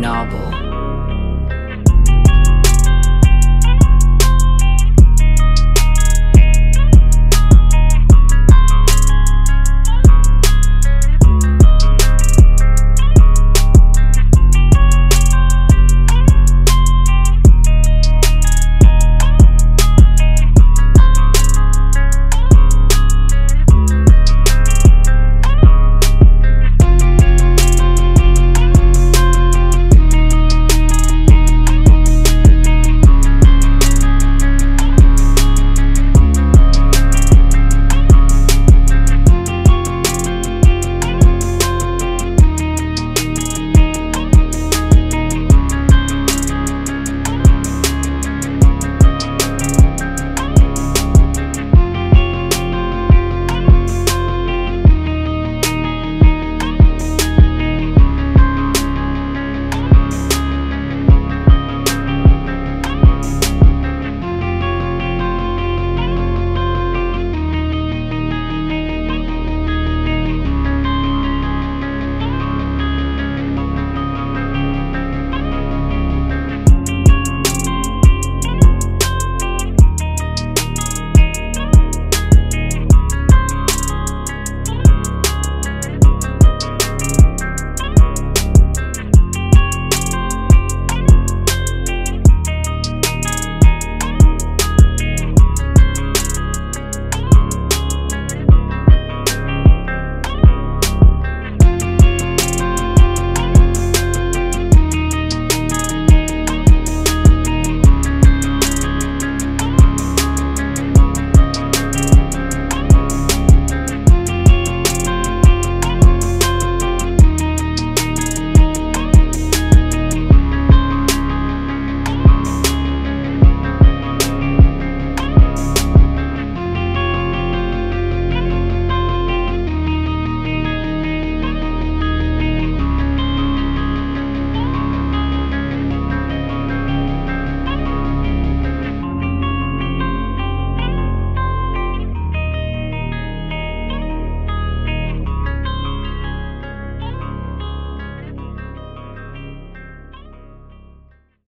novel.